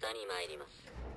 下に参ります。